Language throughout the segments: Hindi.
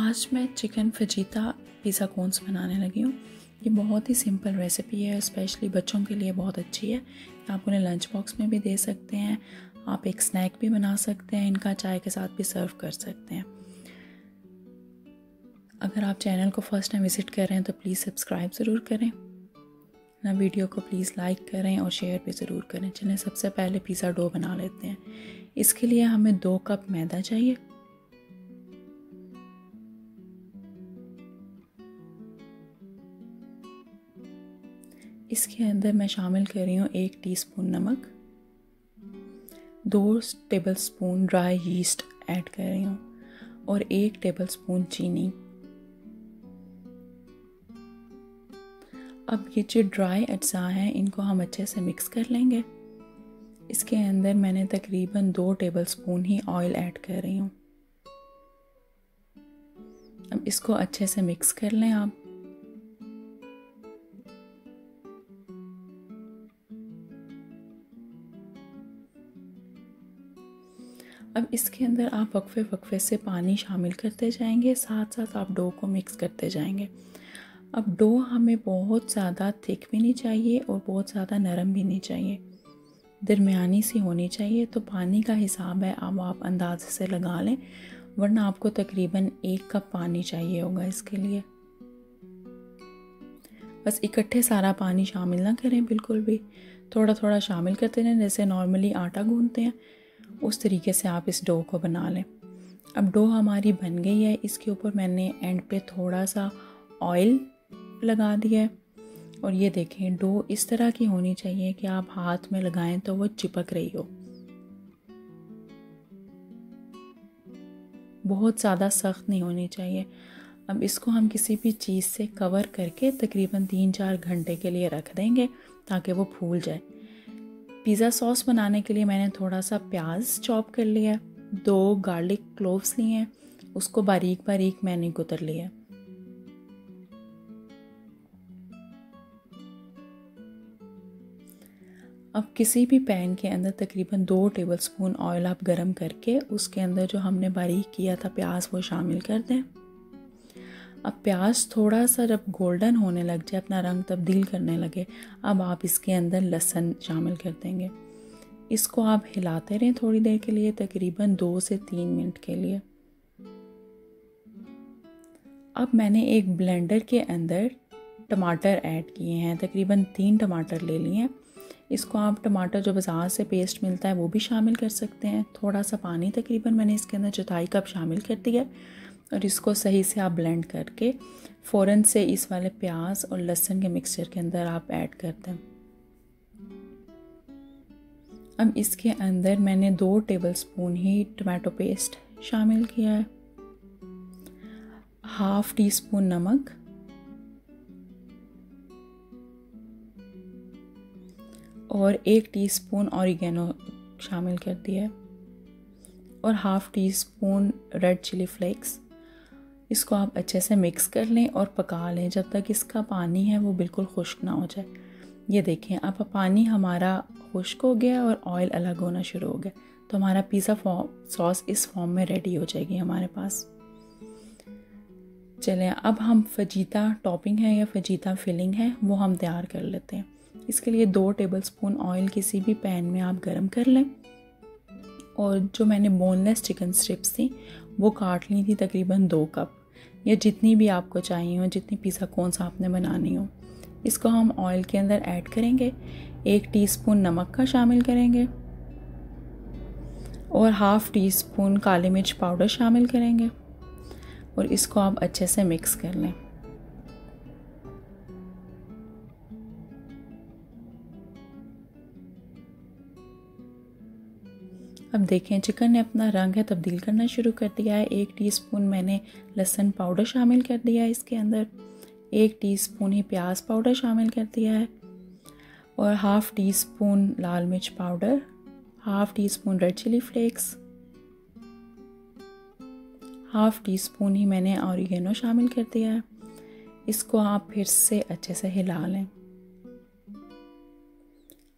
आज मैं चिकन फजीता पिज़्ज़ा कोन्स बनाने लगी हूँ। ये बहुत ही सिंपल रेसिपी है स्पेशली बच्चों के लिए बहुत अच्छी है। आप उन्हें लंच बॉक्स में भी दे सकते हैं, आप एक स्नैक भी बना सकते हैं, इनका चाय के साथ भी सर्व कर सकते हैं। अगर आप चैनल को फ़र्स्ट टाइम विज़िट कर रहे हैं तो प्लीज़ सब्सक्राइब ज़रूर करें। ना वीडियो को प्लीज़ लाइक करें और शेयर भी ज़रूर करें। चलें, सबसे पहले पिज़्ज़ा डो बना लेते हैं। इसके लिए हमें दो कप मैदा चाहिए। इसके अंदर मैं शामिल कर रही हूँ एक टीस्पून नमक, दो tablespoon dry yeast add कर रही हूँ और एक टेबल स्पून चीनी। अब ये जो ड्राई अज्जा हैं, इनको हम अच्छे से मिक्स कर लेंगे। इसके अंदर मैंने तकरीबन दो टेबल स्पून ही ऑयल ऐड कर रही हूँ। अब इसको अच्छे से मिक्स कर लें आप। अब इसके अंदर आप वक्फे वक्फे से पानी शामिल करते जाएँगे साथ साथ आप डो को मिक्स करते जाएँगे। अब डो हमें बहुत ज़्यादा थिक भी नहीं चाहिए और बहुत ज़्यादा नरम भी नहीं चाहिए। दरमियानी सी होनी चाहिए तो पानी का हिसाब है, अब आप अंदाजे से लगा लें, वरना आपको तकरीबन एक कप पानी चाहिए होगा इसके लिए। बस इकट्ठे सारा पानी शामिल ना करें बिल्कुल भी। थोड़ा थोड़ा शामिल करते रहें जैसे नॉर्मली आटा गूंदते हैं। उस तरीके से आप इस डो को बना लें। अब डो हमारी बन गई है, इसके ऊपर मैंने एंड पे थोड़ा सा ऑयल लगा दिया है। और ये देखें, डो इस तरह की होनी चाहिए कि आप हाथ में लगाएँ तो वो चिपक रही हो। बहुत ज़्यादा सख्त नहीं होनी चाहिए। अब इसको हम किसी भी चीज़ से कवर करके तकरीबन तीन चार घंटे के लिए रख देंगे ताकि वो फूल जाए। पिज़्ज़ा सॉस बनाने के लिए मैंने थोड़ा सा प्याज चॉप कर लिया दो गार्लिक क्लोव्स लिए हैं, उसको बारीक बारीक मैंने कुतर लिया अब किसी भी पैन के अंदर तकरीबन दो टेबलस्पून ऑयल आप गरम करके उसके अंदर जो हमने बारीक किया था प्याज वो शामिल कर दें। अब प्याज थोड़ा सा जब गोल्डन होने लग जाए, अपना रंग तब्दील करने लगे, अब आप इसके अंदर लहसन शामिल कर देंगे। इसको आप हिलाते रहें थोड़ी देर के लिए, तकरीबन दो से तीन मिनट के लिए। अब मैंने एक ब्लेंडर के अंदर टमाटर ऐड किए हैं, तकरीबन तीन टमाटर ले लिए हैं। इसको आप टमाटर जो बाज़ार से पेस्ट मिलता है, वो भी शामिल कर सकते हैं। थोड़ा सा पानी तकरीबन मैंने इसके अंदर चौथाई कप शामिल कर दिया और इसको सही से आप ब्लेंड करके फ़ौरन से इस वाले प्याज और लहसुन के मिक्सचर के अंदर आप ऐड कर दें। अब इसके अंदर मैंने दो टेबल स्पून ही टमाटो पेस्ट शामिल किया है। हाफ़ टी स्पून नमक। और एक टीस्पून ऑरिगेनो शामिल कर दिया है। और half teaspoon red chilli flakes इसको आप अच्छे से मिक्स कर लें और पका लें। जब तक इसका पानी है, वो बिल्कुल खुश्क ना हो जाए। ये देखें अब पानी हमारा खुश्क हो गया और ऑयल अलग होना शुरू हो गया। तो हमारा पिज़्ज़ा फॉर्म सॉस इस फॉर्म में रेडी हो जाएगी हमारे पास। चलें, अब हम फजीता टॉपिंग है या फजीता फिलिंग है, वो हम तैयार कर लेते हैं। इसके लिए दो टेबल स्पून ऑयल किसी भी पैन में आप गर्म कर लें। और जो मैंने बोनलेस चिकन स्ट्रिप्स थी वो काट ली थी तकरीबन दो कप, या जितनी भी आपको चाहिए हो, जितनी पिज़्ज़ा कौन सा आपने बनानी हो। इसको हम ऑयल के अंदर ऐड करेंगे, एक टीस्पून नमक का शामिल करेंगे, और हाफ़ टी स्पून काली मिर्च पाउडर शामिल करेंगे, और इसको आप अच्छे से मिक्स कर लें। अब देखें, चिकन ने अपना रंग है, तब्दील करना शुरू कर दिया है। एक टीस्पून मैंने लहसुन पाउडर शामिल कर दिया है इसके अंदर। एक टीस्पून ही प्याज पाउडर शामिल कर दिया है। और हाफ़ टी स्पून लाल मिर्च powder, half teaspoon red chilli flakes, half teaspoon ही मैंने ऑरिगेनो शामिल कर दिया है। इसको आप फिर से अच्छे से हिला लें।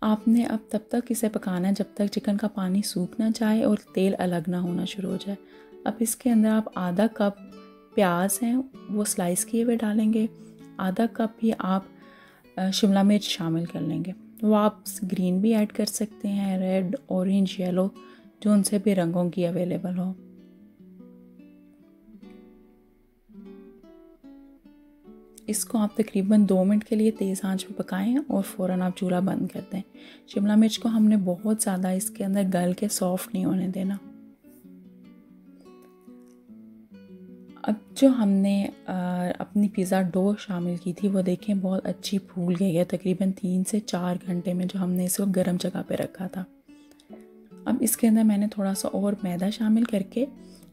आपने अब तब तक इसे पकाना है जब तक चिकन का पानी सूख ना जाए और तेल अलग ना होना शुरू हो जाए। अब इसके अंदर आप आधा कप प्याज हैं, वो स्लाइस किए हुए डालेंगे। आधा कप ही आप शिमला मिर्च शामिल कर लेंगे। वो आप ग्रीन भी ऐड कर सकते हैं रेड ऑरेंज येलो जो उनसे भी रंगों की अवेलेबल हो। इसको आप तकरीबन दो मिनट के लिए तेज़ आँच पे पकाएँ और फ़ौर आप चूल्हा बंद कर दें। शिमला मिर्च को हमने बहुत ज़्यादा इसके अंदर गल के सॉफ्ट नहीं होने देना। अब जो हमने अपनी पिज़्ज़ा डो शामिल की थी, वो देखें, बहुत अच्छी फूल गई है, तकरीबन तीन से चार घंटे में जो हमने इसको गर्म जगह पे रखा था। अब इसके अंदर मैंने थोड़ा सा और मैदा शामिल करके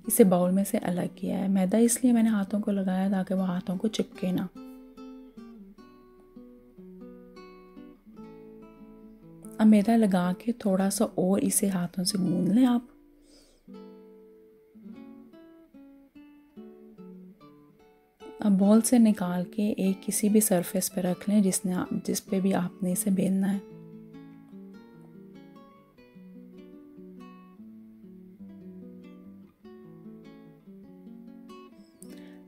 इसे बाउल में से अलग किया है। मैदा इसलिए मैंने हाथों को लगाया ताकि वो हाथों को चिपके ना। अब मैदा लगा के थोड़ा सा और इसे हाथों से गूंद लें आप। अब बॉल से निकाल के एक किसी भी सरफेस पे रख लें जिसने जिस पे भी आपने इसे बेलना है।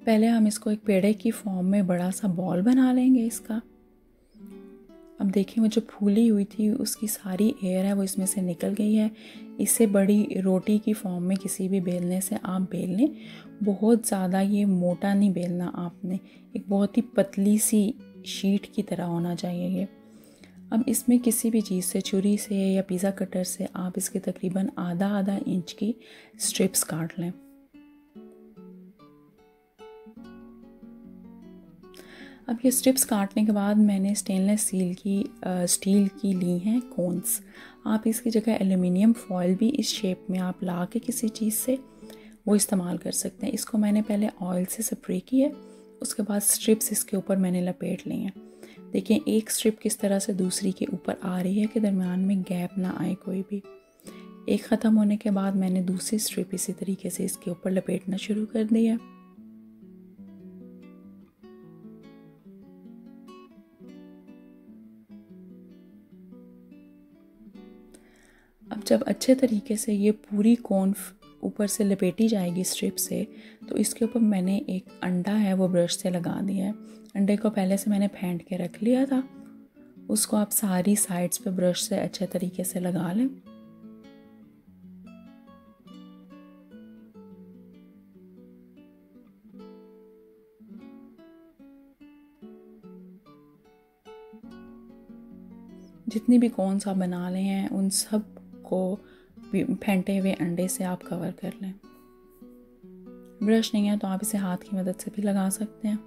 पहले हम इसको एक पेड़े की फॉर्म में बड़ा सा बॉल बना लेंगे इसका। अब देखिए, वो जो फूली हुई थी, उसकी सारी एयर है, वो इसमें से निकल गई है। इसे बड़ी रोटी की फॉर्म में किसी भी बेलने से आप बेल लें। बहुत ज़्यादा ये मोटा नहीं बेलना आपने। एक बहुत ही पतली सी शीट की तरह होना चाहिए ये। अब इसमें किसी भी चीज़ से, छुरी से या पिज़्ज़ा कटर से आप इसके तकरीबन आधा आधा इंच की स्ट्रिप्स काट लें। अब ये स्ट्रिप्स काटने के बाद मैंने स्टेनलेस स्टील की स्टील की ली हैं कोन्स आप इसकी जगह एल्यूमिनियम फॉयल भी इस शेप में आप ला के किसी चीज़ से वो इस्तेमाल कर सकते हैं। इसको मैंने पहले ऑयल से स्प्रे किया उसके बाद स्ट्रिप्स इसके ऊपर मैंने लपेट ली हैं। देखिए, एक स्ट्रिप किस तरह से दूसरी के ऊपर आ रही है कि दरमियान में गैप ना आए कोई भी। एक ख़त्म होने के बाद मैंने दूसरी स्ट्रिप इसी तरीके से इसके ऊपर लपेटना शुरू कर दिया अब जब अच्छे तरीके से ये पूरी कॉर्न ऊपर से लपेटी जाएगी स्ट्रिप से तो इसके ऊपर मैंने एक अंडा है, वो ब्रश से लगा दिया है। अंडे को पहले से मैंने फेंट के रख लिया था। उसको आप सारी साइड्स पे ब्रश से अच्छे तरीके से लगा लें। जितनी भी कौन सा बना ले हैं, उन सब को फेंटे हुए अंडे से आप कवर कर लें। ब्रश नहीं है तो आप इसे हाथ की मदद से भी लगा सकते हैं।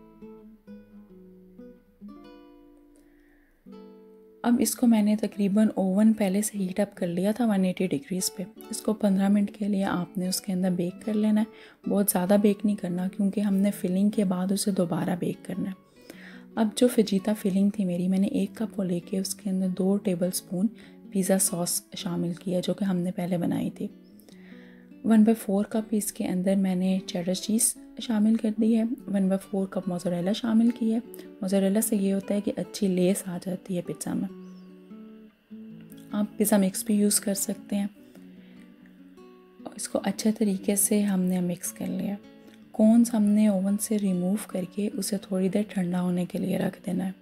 अब इसको मैंने तकरीबन ओवन पहले से हीट अप कर लिया था 180 डिग्रीज पे। इसको 15 मिनट के लिए आपने उसके अंदर बेक कर लेना है। बहुत ज़्यादा बेक नहीं करना क्योंकि हमने फिलिंग के बाद उसे दोबारा बेक करना है। अब जो फिजीता फिलिंग थी मेरी, मैंने एक कप वो लेके उसके अंदर दो टेबल स्पून पिज़्ज़ा सॉस शामिल किया जो कि हमने पहले बनाई थी। वन बाई फोर कप इसके अंदर मैंने चेडर चीज़ शामिल कर दी है। One by four cup mozzarella शामिल की है। मोज़रेला से ये होता है कि अच्छी लेस आ जाती है पिज़्ज़ा में। आप पिज़्ज़ा मिक्स भी यूज़ कर सकते हैं। इसको अच्छे तरीके से हमने मिक्स कर लिया। कौन हमने ओवन से रिमूव करके उसे थोड़ी देर ठंडा होने के लिए रख देना है।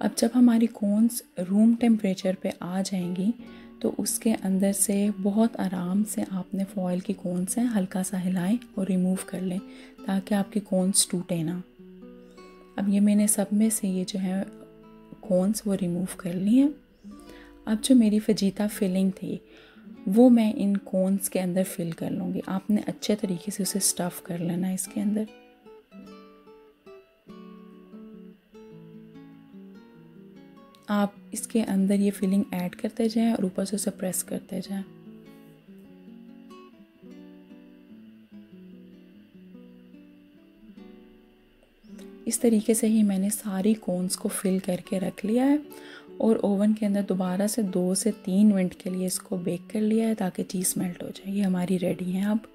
अब जब हमारी कोन्स रूम टेम्परेचर पे आ जाएँगी तो उसके अंदर से बहुत आराम से आपने फॉयल की कोन्स हैं, हल्का सा हिलाएँ और रिमूव कर लें, ताकि आपकी कोन्स टूटे ना। अब ये मैंने सब में से ये जो है कोन्स वो रिमूव कर ली हैं। अब जो मेरी फजीता फिलिंग थी, वो मैं इन कोन्स के अंदर फिल कर लूँगी। आपने अच्छे तरीके से उसे स्टफ़ कर लेना इसके अंदर। आप इसके अंदर ये फिलिंग ऐड करते जाएँ और ऊपर से उसे प्रेस करते जाएँ। इस तरीके से ही मैंने सारी कोन्स को फिल करके रख लिया है और ओवन के अंदर दोबारा से दो से तीन मिनट के लिए इसको बेक कर लिया है ताकि चीज़ मेल्ट हो जाए। ये हमारी रेडी है अब।